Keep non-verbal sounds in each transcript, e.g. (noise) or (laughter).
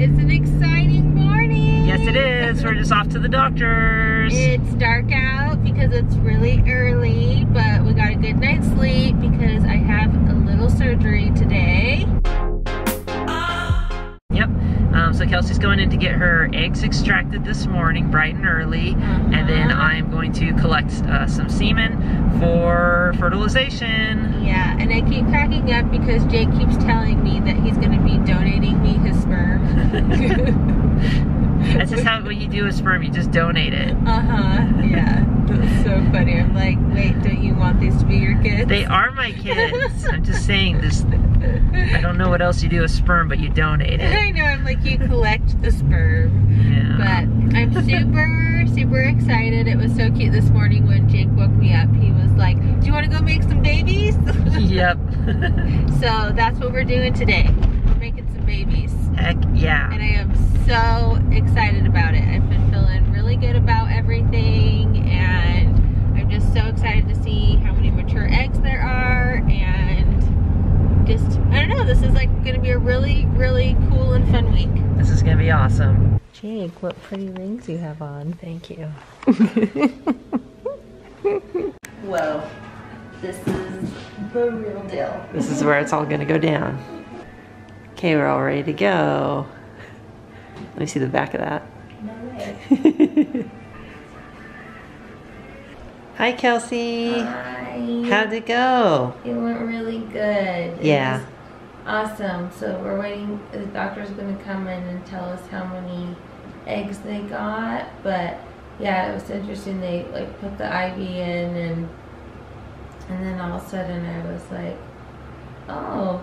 It's an exciting morning. Yes, it is. We're just off to the doctor's. It's dark out because it's really early, but we got a good night's sleep because I have a little surgery today. Um, so Kelsey's going in to get her eggs extracted this morning, bright and early, and then Uh-huh. I'm going to collect uh, some semen for fertilization. Yeah, and I keep cracking up because Jake keeps telling me that he's going to be donating me his sperm. (laughs) (laughs) That's just how what you do with sperm. You just donate it. Uh huh. Yeah. That's so funny. I'm like, wait, don't you want these to be your kids? They are my kids. I'm just saying this. I don't know what else you do with sperm, but you donate it. (laughs) I know. I'm like, you collect the sperm. Yeah. But I'm super, super excited. It was so cute this morning when Jake woke me up. He was like, Do you want to go make some babies? (laughs) Yep. so that's what we're doing today. We're making some babies. Heck yeah. And I am so excited about it. I've been feeling really good about everything. And I'm just so excited to see how many mature eggs there are. And just, I don't know, this is like going to be a really, really cool and fun week. This is gonna be awesome. Jake, what pretty rings you have on. Thank you. (laughs) Whoa, this is the real deal. This is where it's all gonna go down. Okay, we're all ready to go. Let me see the back of that. No (laughs) way. Hi, Kelsey. Hi. How'd it go? It went really good. It Yeah. was Awesome. So we're waiting. The doctor's going to come in and tell us how many eggs they got. But yeah, it was interesting. They like put the IV in and and then all of a sudden I was like, oh,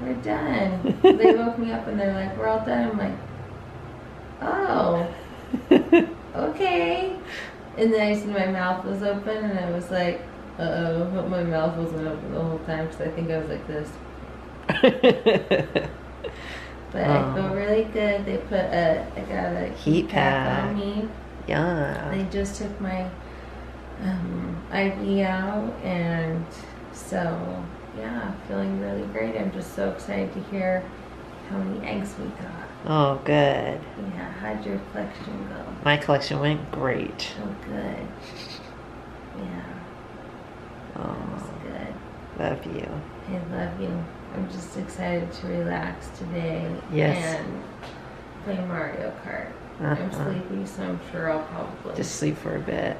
we're done. (laughs) they woke me up and they're like, we're all done. I'm like, oh, (laughs) okay. And then I see my mouth was open and I was like, uh oh, hope my mouth wasn't open the whole time because I think I was like this. (laughs) But I Oh. feel really good. They put a, I got a Heat pad. on me. yeah. They just took my um, IV out, and so yeah, feeling really great. I'm just so excited to hear how many eggs we got. Oh, good. Yeah, how'd your collection go? My collection went great. Oh, good. Yeah, that was Oh, good. love you. I love you. I'm just excited to relax today Yes. and play Mario Kart. I'm Uh-huh. sleepy, so I'm sure I'll probably Just sleep for a bit.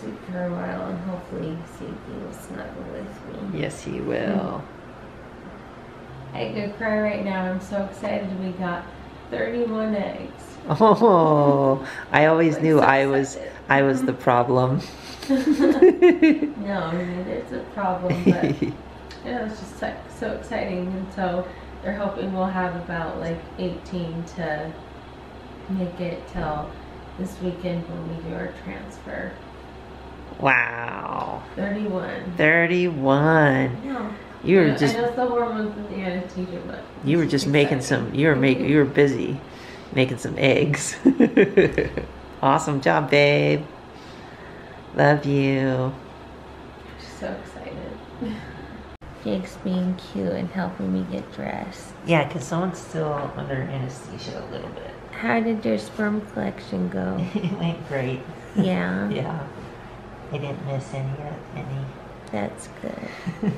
sleep for a while and hopefully Zekey will snuggle with me. Yes, he will. I could cry right now. I'm so excited we got 31 eggs. (laughs) Oh, I always knew so I was. I was the problem. (laughs) No, neither is a problem, but you know, it's just like so exciting. And so they're hoping we'll have about like 18 to make it till this weekend when we do our transfer. wow. 31. 31. No. You were I just know it's the hormones and the anesthesia, but you were it's just making some you were making you were busy making some eggs. (laughs) awesome job, babe. Love you. I'm so excited. Jake's being cute and helping me get dressed. Yeah, because someone's still under anesthesia a little bit. How did your sperm collection go? (laughs) it went great. Yeah, (laughs) Yeah. I didn't miss any any. that's good.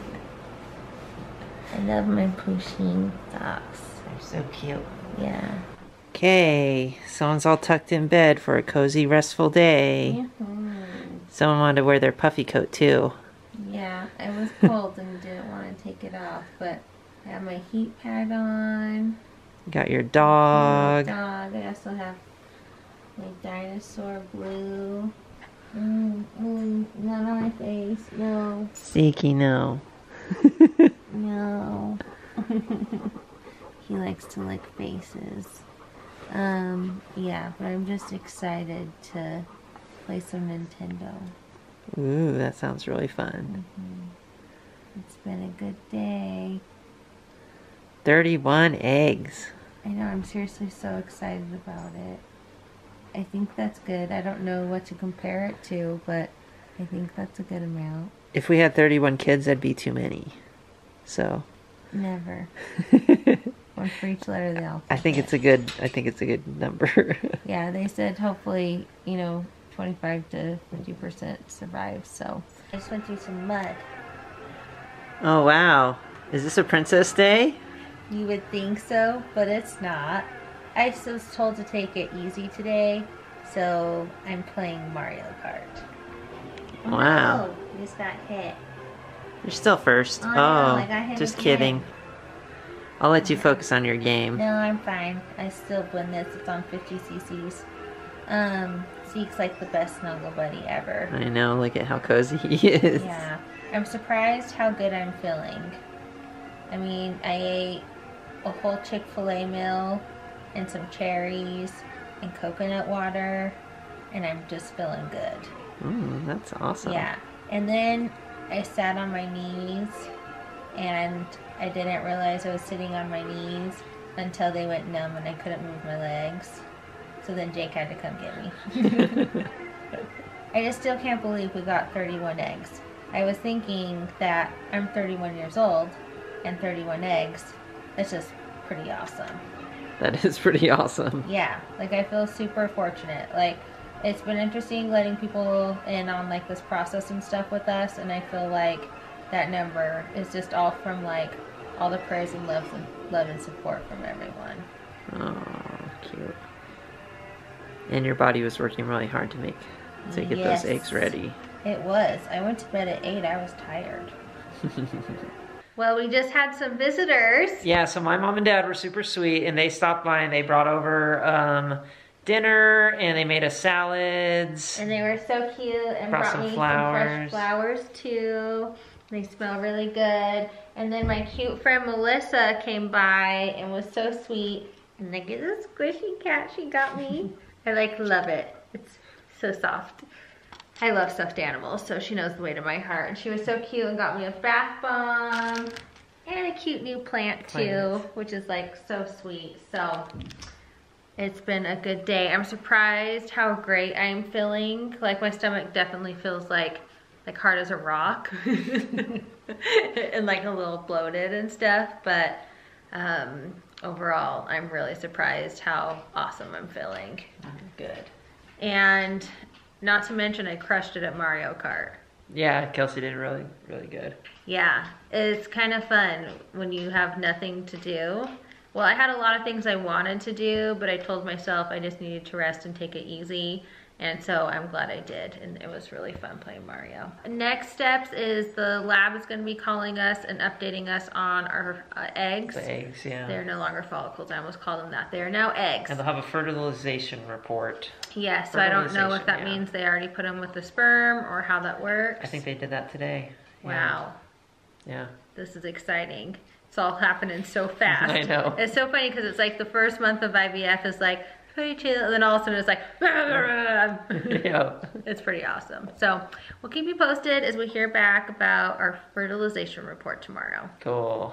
I love my pushing socks. They're so cute. Yeah. Okay, someone's all tucked in bed for a cozy, restful day. Someone wanted to wear their puffy coat too. Yeah, I was cold and didn't want to take it off, but I have my heat pad on. Got your dog. Dog. I also have my dinosaur blue. Mm, mm, not on my face. No, Zekey, no. No. (laughs) he likes to lick faces. Um, yeah, but I'm just excited to play some Nintendo. Ooh, that sounds really fun. It's been a good day. 31 eggs. I know, I'm seriously so excited about it. I think that's good. I don't know what to compare it to, but I think that's a good amount. If we had 31 kids, that'd be too many. So, Never. (laughs) One for each letter of the alphabet. I think it's a good. I think it's a good number. (laughs) Yeah, they said hopefully, you know, 25 to 50% survive. So I just went through some mud. oh wow! Is this a Princess Day? You would think so, but it's not. I just was told to take it easy today, so I'm playing Mario Kart. Wow! Oh, just got hit. You're still first. Oh, Oh, no, I got hit just kidding. I'll let you focus on your game. No, I'm fine. I still win this. It's on 50 cc's. Um, Zeke's like the best snuggle buddy ever. I know. Look at how cozy he is. Yeah. I'm surprised how good I'm feeling. I mean, I ate a whole Chick fil A meal and some cherries and coconut water, and I'm just feeling good. Mm, that's awesome. Yeah. And then I sat on my knees, and I didn't realize I was sitting on my knees until they went numb and I couldn't move my legs. So then Jake had to come get me. (laughs) I just still can't believe we got 31 eggs. I was thinking that I'm 31 years old and 31 eggs. That's just pretty awesome. That is pretty awesome. Yeah, like I feel super fortunate. Like it's been interesting letting people in on like this process and stuff with us, and I feel like that number is just all from like all the prayers and love and love and support from everyone. Oh, cute. And your body was working really hard to make to get Yes. those eggs ready. It was. I went to bed at eight. I was tired. (laughs) well, we just had some visitors. Yeah, so my mom and dad were super sweet, and they stopped by and they brought over um, dinner and they made us salads. And they were so cute and Brought brought, some me some fresh flowers too. They smell really good. And then my cute friend Melissa came by and was so sweet. And look at this squishy cat she got me. I like love it. It's so soft. I love stuffed animals, so she knows the way to my heart. And she was so cute and got me a bath bomb and a cute new plant too, which is like so sweet. So it's been a good day. I'm surprised how great I'm feeling. Like my stomach definitely feels like like hard as a rock (laughs) and like a little bloated and stuff, but um overall I'm really surprised how awesome I'm feeling. Good. And not to mention I crushed it at Mario Kart. Yeah, Kelsey did really, really good. Yeah, it's kind of fun when you have nothing to do. Well, I had a lot of things I wanted to do, but I told myself I just needed to rest and take it easy. And so I'm glad I did, and it was really fun playing Mario. Next steps is the lab is going to be calling us and updating us on our uh, eggs. The eggs, yeah. They're no longer follicles. I almost called them that. They are now eggs. and they'll have a fertilization report. Yes, so I don't know if that yeah. means they already put them with the sperm or how that works. I think they did that today. Yeah. Wow. Yeah. This is exciting. It's all happening so (laughs) fast. I know. It's so funny because it's like the first month of IVF is like and then all of a sudden it's like, (laughs) yeah. (laughs) it's pretty awesome. So we'll keep you posted as we hear back about our fertilization report tomorrow. Cool.